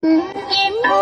嗯。